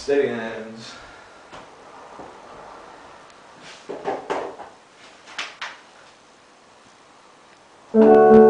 steady ends. Thank mm. you.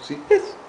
¿sí? Eso.